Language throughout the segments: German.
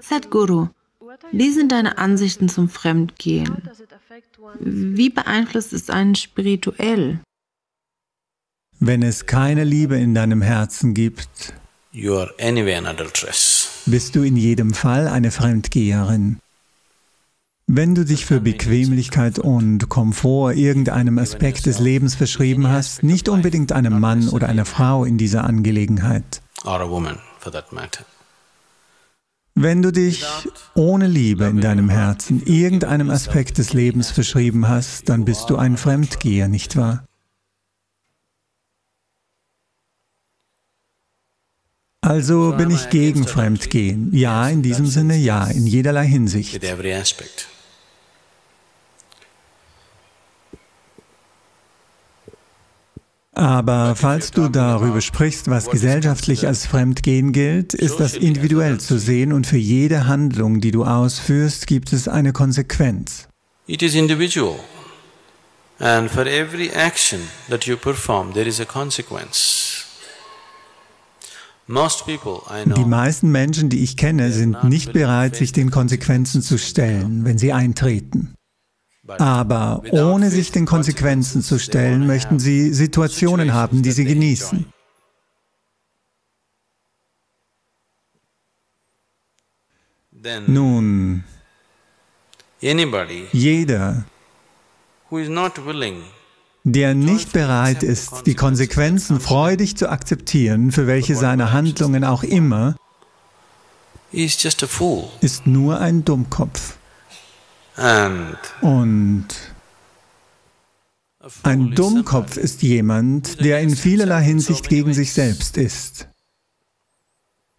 Sadhguru, wie sind deine Ansichten zum Fremdgehen? Wie beeinflusst es einen spirituell? Wenn es keine Liebe in deinem Herzen gibt, bist du in jedem Fall eine Fremdgeherin. Wenn du dich für Bequemlichkeit und Komfort irgendeinem Aspekt des Lebens verschrieben hast, nicht unbedingt einem Mann oder einer Frau in dieser Angelegenheit. Wenn du dich ohne Liebe in deinem Herzen irgendeinem Aspekt des Lebens verschrieben hast, dann bist du ein Fremdgeher, nicht wahr? Also bin ich gegen Fremdgehen. Ja, in diesem Sinne ja, in jederlei Hinsicht. Aber falls du darüber sprichst, was gesellschaftlich als Fremdgehen gilt, ist das individuell zu sehen und für jede Handlung, die du ausführst, gibt es eine Konsequenz. It is individual. And for every action that you perform, there is a consequence. Die meisten Menschen, die ich kenne, sind nicht bereit, sich den Konsequenzen zu stellen, wenn sie eintreten. Aber ohne sich den Konsequenzen zu stellen, möchten sie Situationen haben, die sie genießen. Nun, jeder, der nicht bereit ist, die Konsequenzen freudig zu akzeptieren, für welche seine Handlungen auch immer, ist nur ein Dummkopf. Und ein Dummkopf ist jemand, der in vielerlei Hinsicht gegen sich selbst ist.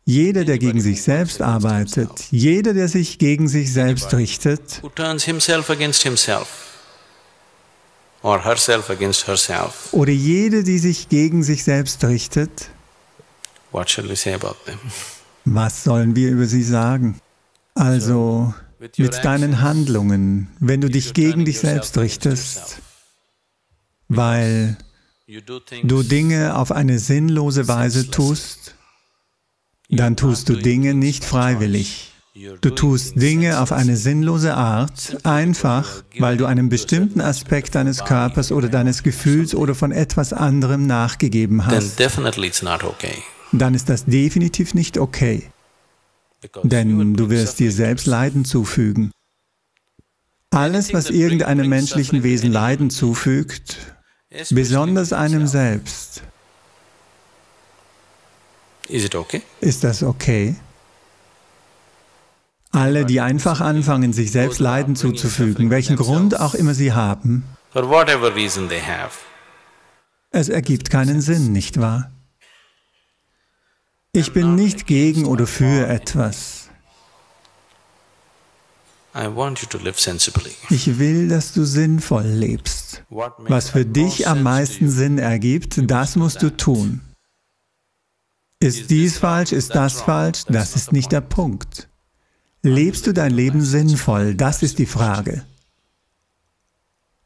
Jeder, der gegen sich selbst arbeitet, jeder, der sich gegen sich selbst richtet, oder jede, die sich gegen sich selbst richtet, was sollen wir über sie sagen? Also, mit deinen Handlungen, wenn du dich gegen dich selbst richtest, weil du Dinge auf eine sinnlose Weise tust, dann tust du Dinge nicht freiwillig. Du tust Dinge auf eine sinnlose Art, einfach weil du einem bestimmten Aspekt deines Körpers oder deines Gefühls oder von etwas anderem nachgegeben hast. Dann ist das definitiv nicht okay denn du wirst dir selbst Leiden zufügen. Alles, was irgendeinem menschlichen Wesen Leiden zufügt, besonders einem selbst, ist das okay? Alle, die einfach anfangen, sich selbst Leiden zuzufügen, welchen Grund auch immer sie haben, es ergibt keinen Sinn, nicht wahr? Ich bin nicht gegen oder für etwas. Ich will, dass du sinnvoll lebst. Was für dich am meisten Sinn ergibt, das musst du tun. Ist dies falsch, ist das falsch, das ist nicht der Punkt. Lebst du dein Leben sinnvoll, das ist die Frage.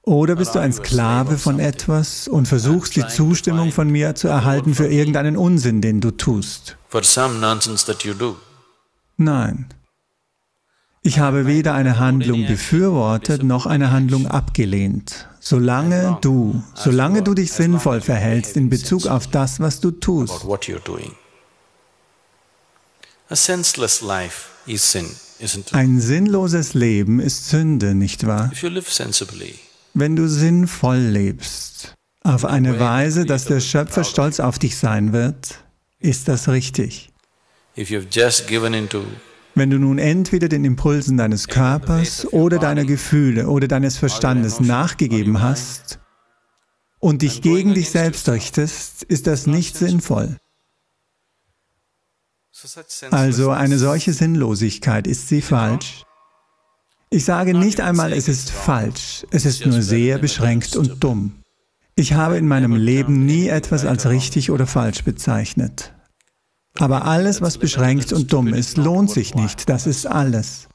Oder bist du ein Sklave von etwas und versuchst die Zustimmung von mir zu erhalten für irgendeinen Unsinn, den du tust? Nein. Ich habe weder eine Handlung befürwortet noch eine Handlung abgelehnt. Solange du, solange du dich sinnvoll verhältst in Bezug auf das, was du tust. Ein sinnloses Leben ist Sünde, nicht wahr? Wenn du sinnvoll lebst, auf eine Weise, dass der Schöpfer stolz auf dich sein wird, ist das richtig. Wenn du nun entweder den Impulsen deines Körpers oder deiner Gefühle oder deines Verstandes nachgegeben hast und dich gegen dich selbst richtest, ist das nicht sinnvoll. Also eine solche Sinnlosigkeit, ist sie falsch? Ich sage nicht einmal, es ist falsch, es ist nur sehr beschränkt und dumm. Ich habe in meinem Leben nie etwas als richtig oder falsch bezeichnet. Aber alles, was beschränkt und dumm ist, lohnt sich nicht. Das ist alles.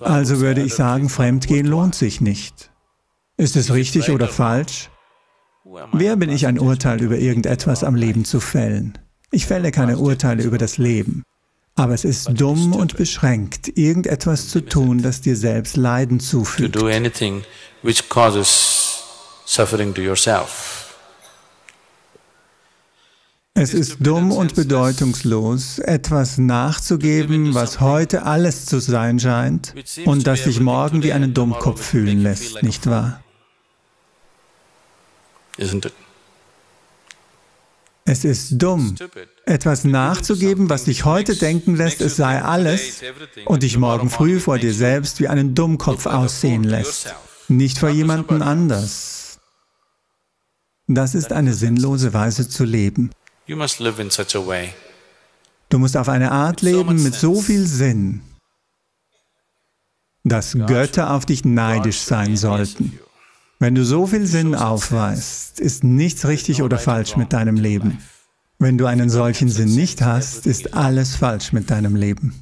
Also würde ich sagen, Fremdgehen lohnt sich nicht. Ist es richtig oder falsch? Wer bin ich, ein Urteil über irgendetwas am Leben zu fällen? Ich fälle keine Urteile über das Leben. Aber es ist dumm und beschränkt, irgendetwas zu tun, das dir selbst Leiden zufügt. To do anything which causes suffering to yourself. Es ist dumm und bedeutungslos, etwas nachzugeben, was heute alles zu sein scheint und das sich morgen wie einen Dummkopf fühlen lässt, nicht wahr? Es ist dumm, etwas nachzugeben, was dich heute denken lässt, es sei alles und dich morgen früh vor dir selbst wie einen Dummkopf aussehen lässt, nicht vor jemandem anders. Das ist eine sinnlose Weise zu leben. Du musst auf eine Art leben mit so viel Sinn, dass Götter auf dich neidisch sein sollten. Wenn du so viel Sinn aufweist, ist nichts richtig oder falsch mit deinem Leben. Wenn du einen solchen Sinn nicht hast, ist alles falsch mit deinem Leben.